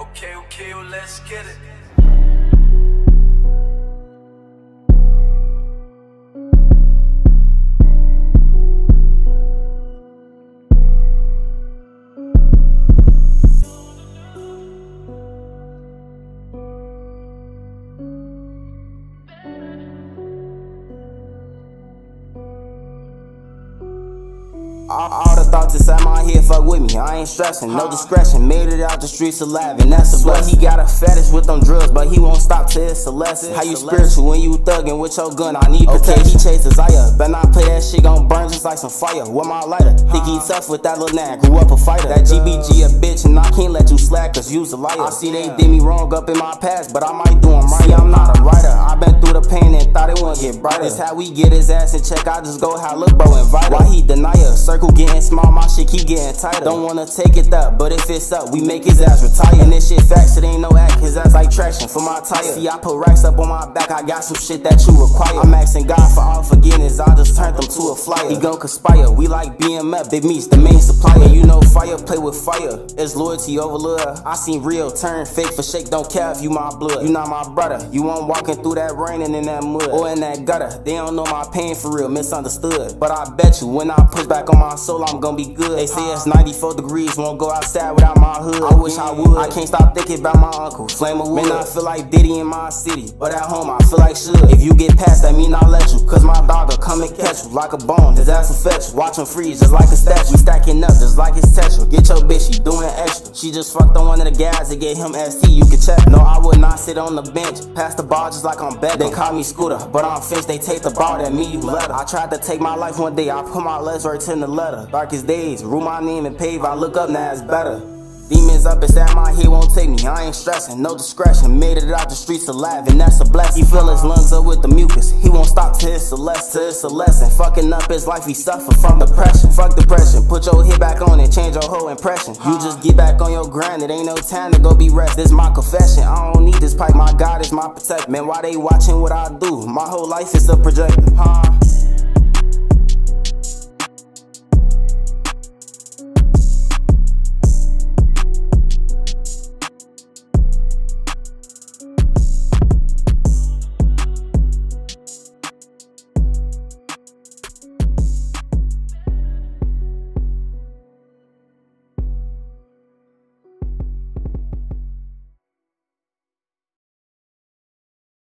Okay, okay, well, let's get it. All, all the thoughts inside my head fuck with me. I ain't stressing, no discretion. Made it out the streets alive, and that's a blessing. He got a fetish with them drugs, but he won't stop till it's a lesson. How you spiritual when you thuggin' with your gun? I need protection. Okay, he chase desire, but not play that shit gon' burn just like some fire. With my lighter, think he tough with that little nag. Grew up a fighter. That GBG a bitch, and I can't let you slack, cause you's a liar. I see they did me wrong up in my past, but I might do 'em right. See, I'm not a writer. I been through the pain and thought it wouldn't get brighter. It's how we get his ass in check. I just go how look bro invite Why he deny us? Circle getting small, my shit keep getting tighter. Don't wanna take it up, but if it's up, we make his ass retire. And this shit facts, it ain't no act, his ass like traction for my tire. See, I put racks up on my back, I got some shit that you require. I'm asking God for all forgiveness, I just turned them to a flyer. He gon' conspire, we like BMF, big meets the main supplier. You know, fire play with fire, it's loyalty over love. I seen real turn fake for shake, don't care if you my blood. You not my brother, you want walking through that rain and in that mud, or in that gutter. They don't know my pain for real, misunderstood. But I bet you, when I push back on my soul, I'm gonna be good. They say it's 94 degrees, won't go outside without my hood. I wish I would. I can't stop thinking about my uncle. Flame of wood. Man, I feel like Diddy in my city, but at home I feel like should. If you get past that, mean I'll my come and catch you like a bone. His ass will fetch you. Watch him freeze just like a statue. We stacking up just like it's Tetra. Get your bitch, she doing extra. She just fucked on one of the guys that gave him ST. You can check. No, I would not sit on the bench. Pass the ball just like I'm back. They call me Skudda, but I'm Finch. They take the ball that me you letter. I tried to take my life one day. I put my legs right in the letter. Darkest days, rule my name and pave. I look up now, it's better. Demons up inside my head won't take me. I ain't stressing, no discretion. Made it out the streets alive, and that's a blessing. He fill his lungs up with the mucus. He won't stop till it's a lesson. It's a lesson. Fucking up his life, he suffer from depression. Fuck depression. Put your head back on and change your whole impression. You just get back on your grind. It ain't no time to go be rest. This my confession. I don't need this pipe. My God is my protector. Man, why they watching what I do? My whole life is a projector. Huh?